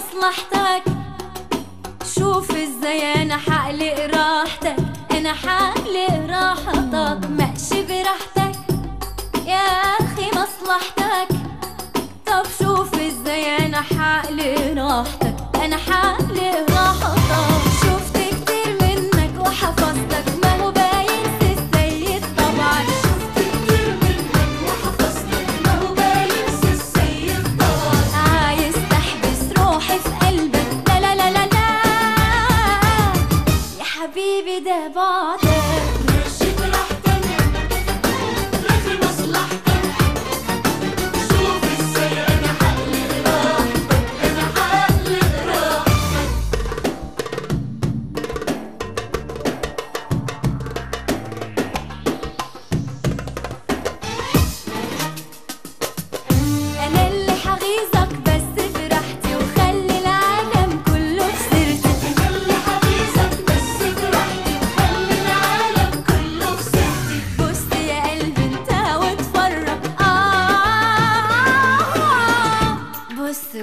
مصلحتك. شوف إزاي أنا حقلق راحتك. أنا حقلق راحتك. ماشي براحتك. يا أخي مصلحتك. طب شوف إزاي أنا حقلق راحتك.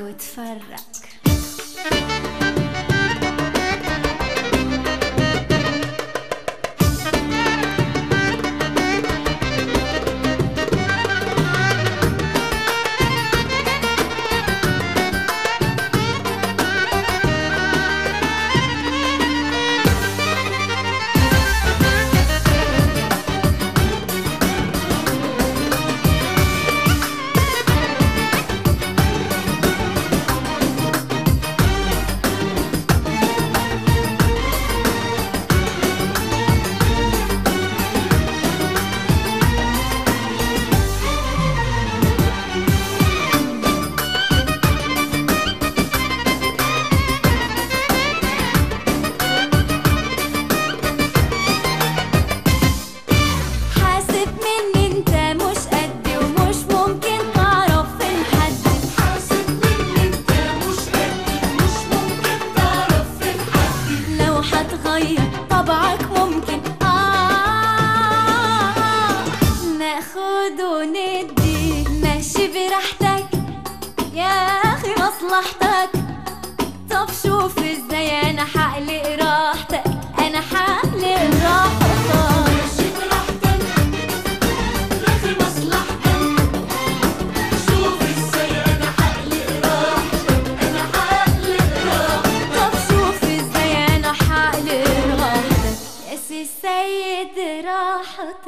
otvorek. ممكن آه ناخد وندي ماشي براحتك للسيد راحتك